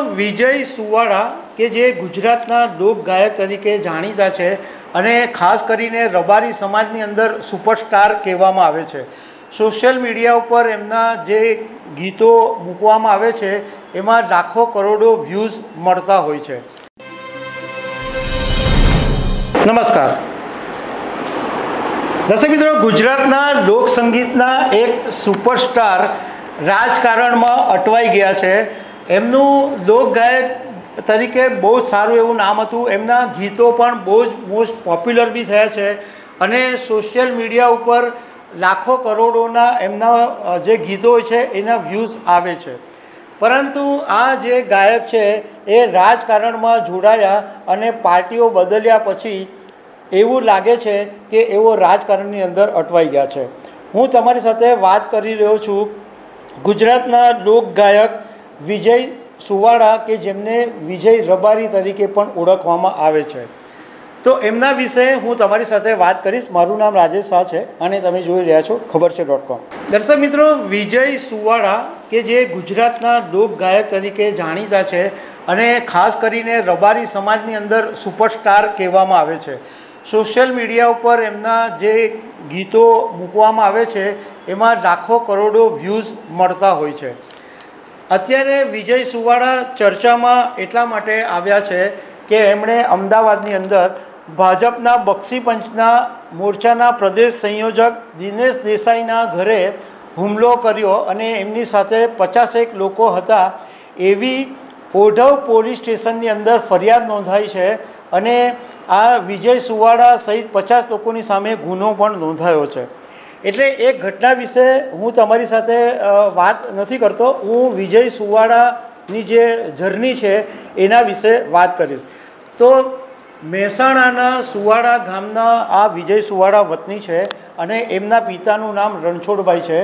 વિજય સુવાળા કે જે ગુજરાતના લોક ગાયક તરીકે જાણીતા છે અને ખાસ કરીને રબારી સમાજની અંદર સુપરસ્ટાર કહેવામાં આવે છે. સોશિયલ મીડિયા ઉપર એમના જે ગીતો મૂકવામાં આવે છે, એમાં લાખો કરોડો વ્યૂઝ મળતા હોય છે. નમસ્કાર. દર્શક મિત્રો, ગુજરાતના લોકસંગીતના એક સુપરસ્ટાર રાજકારણમાં અટવાઈ ગયા છે. એમનું લોકગાયક તરીકે બહુ જ સારું એવું નામ હતું. એમના ગીતો પણ બહુ જ મોસ્ટ પોપ્યુલર બી થયા છે. અને સોશિયલ મીડિયા ઉપર લાખો કરોડોના એમના જે ગીતો હોય છે, એના વ્યૂઝ આવે છે. પરંતુ આ જે ગાયક છે, એ રાજકારણમાં જોડાયા અને પાર્ટીઓ બદલ્યા પછી એવું લાગે છે કે એવો રાજકારણની અંદર અટવાઈ ગયા છે. હું તમારી સાથે વાત કરી રહ્યો છું. ગુજરાતના લોક ગાયક વિજય સુવાળા કે જેમને વિજય રબારી તરીકે પણ ઓળખવામાં આવે છે. તો એમના વિશે હું તમારી સાથે વાત કરીશ. મારું નામ રાજેશ શાહ છે અને તમે જોઈ રહ્યા છો ખબર છે ડોટ કોમ દર્શક મિત્રો, વિજય સુવાળા કે જે ગુજરાતના લોક ગાયક તરીકે જાણીતા છે અને ખાસ કરીને રબારી સમાજની અંદર સુપરસ્ટાર કહેવામાં આવે છે. સોશિયલ મીડિયા ઉપર એમના જે ગીતો મૂકવામાં આવે છે, એમાં લાખો કરોડો વ્યૂઝ મળતા હોય છે. અત્યારે વિજય સુવાળા ચર્ચામાં એટલા માટે આવ્યા છે કે એમણે અમદાવાદની અંદર ભાજપના બક્ષી પંચના મોરચાના પ્રદેશ સંયોજક દિનેશ દેસાઈના ઘરે હુમલો કર્યો અને એમની સાથે પચાસેક લોકો હતા એવી ઓઢવ પોલીસ સ્ટેશનની અંદર ફરિયાદ નોંધાઈ છે અને આ વિજય સુવાળા સહિત પચાસ લોકોની સામે ગુનો પણ નોંધાયો છે. એટલે એ ઘટના વિશે હું તમારી સાથે વાત નથી કરતો. હું વિજય સુવાડાની જે જર્ની છે, એના વિશે વાત કરીશ. તો મહેસાણાના સુવાડા ગામના આ વિજય સુવાડા વતની છે અને એમના પિતાનું નામ રણછોડભાઈ છે.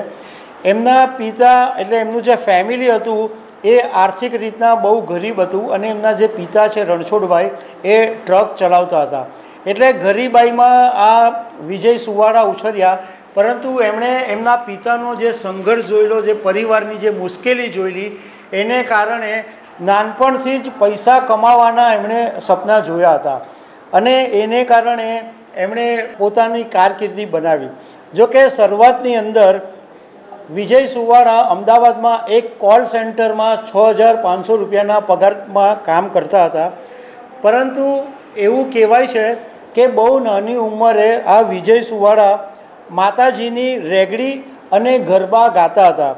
એમના પિતા એટલે એમનું જે ફેમિલી હતું, એ આર્થિક રીતના બહુ ગરીબ હતું અને એમના જે પિતા છે રણછોડભાઈ, એ ટ્રક ચલાવતા હતા. એટલે ગરીબાઈમાં આ વિજય સુવાડા ઉછર્યા પરંતુ એમણે એમના પિતાનો જે સંઘર્ષ જોયેલો, જે પરિવારની જે મુશ્કેલી જોયેલી, એને કારણે નાનપણથી જ પૈસા કમાવાના એમણે સપના જોયા હતા. અને એને કારણે એમણે પોતાની કારકિર્દી બનાવી. જો કે શરૂઆતની અંદર વિજય સુવાળા અમદાવાદમાં એક કોલ સેન્ટરમાં છ હજાર પાંચસો રૂપિયાના પગારમાં કામ કરતા હતા. પરંતુ એવું કહેવાય છે કે બહુ નાની ઉંમરે આ વિજય સુવાળા માતાજીની રેગડી અને ગરબા ગાતા હતા.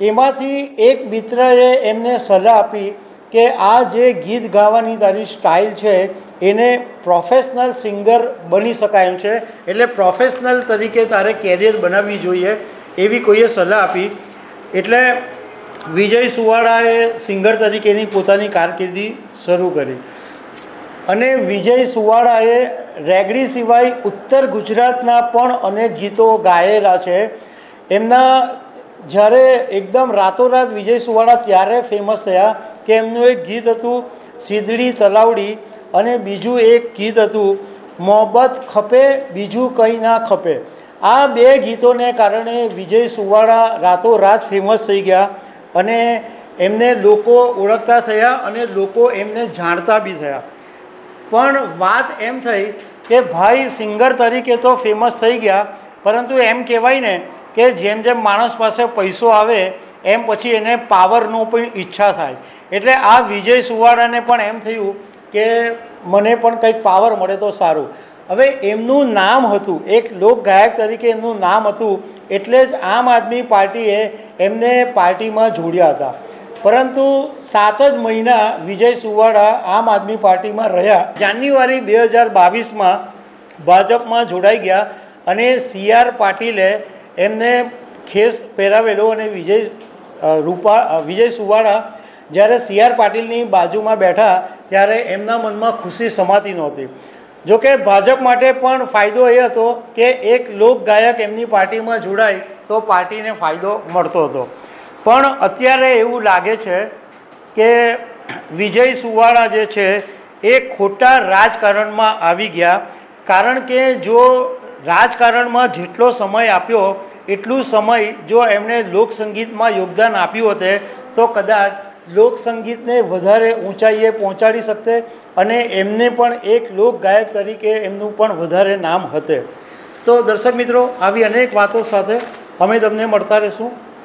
એમાંથી એક મિત્રએ એમને સલાહ આપી કે આ જે ગીત ગાવાની તારી સ્ટાઇલ છે, એને પ્રોફેશનલ સિંગર બની શકાય એમ છે. એટલે પ્રોફેશનલ તરીકે તારે કેરિયર બનાવવી જોઈએ એવી કોઈએ સલાહ આપી. એટલે વિજય સુવાળાએ સિંગર તરીકેની પોતાની કારકિર્દી શરૂ કરી. અને વિજય સુવાળાએ રેગડી સિવાય ઉત્તર ગુજરાતના પણ અનેક ગીતો ગાયેલા છે. એમના જ્યારે એકદમ રાતોરાત વિજય સુવાળા ત્યારે ફેમસ થયા કે એમનું એક ગીત હતું સીધડી તલાવડી અને બીજું એક ગીત હતું મોહબત ખપે, બીજું કંઈ ના ખપે. આ બે ગીતોને કારણે વિજય સુવાળા રાતોરાત ફેમસ થઈ ગયા અને એમને લોકો ઓળખતા થયા અને લોકો એમને જાણતા બી થયા. પણ વાત એમ થઈ કે ભાઈ સિંગર તરીકે તો ફેમસ થઈ ગયા, પરંતુ એમ કહેવાય ને કે જેમ જેમ માણસ પાસે પૈસો આવે, એમ પછી એને પાવરનો પણ ઈચ્છા થાય. એટલે આ વિજય સુવાળાને પણ એમ થયું કે મને પણ કંઈક પાવર મળે તો સારું. હવે એમનું નામ હતું, એક લોક ગાયક તરીકે એમનું નામ હતું, એટલે જ આમ આદમી પાર્ટીએ એમને પાર્ટીમાં જોડ્યા હતા. પરંતુ સાત જ મહિના વિજય સુવાળા આમ આદમી પાર્ટીમાં રહ્યા. જાન્યુઆરી બે હજાર બાવીસમાં ભાજપમાં જોડાઈ ગયા અને સી આર પાટીલે એમને ખેસ પહેરાવેલો અને વિજય રૂપા વિજય સુવાળા જ્યારે સી આર પાટીલની બાજુમાં બેઠા ત્યારે એમના મનમાં ખુશી સમાતી નહોતી. જોકે ભાજપ માટે પણ ફાયદો એ હતો કે એક લોક ગાયક એમની પાર્ટીમાં જોડાય તો પાર્ટીને ફાયદો મળતો હતો. પણ અત્યારે એવું લાગે છે કે વિજય સુવાળા જે છે એ ખોટા રાજકારણમાં આવી ગયા. કારણ કે જો રાજકારણમાં જેટલો સમય આપ્યો, એટલું સમય જો એમણે લોકસંગીતમાં યોગદાન આપ્યું હોતે, તો કદાચ લોકસંગીતને વધારે ઊંચાઈએ પહોંચાડી શકતે અને એમને પણ એક લોક ગાયક તરીકે એમનું પણ વધારે નામ હતે. તો દર્શક મિત્રો, આવી અનેક વાતો સાથે અમે તમને મળતા રહીશું.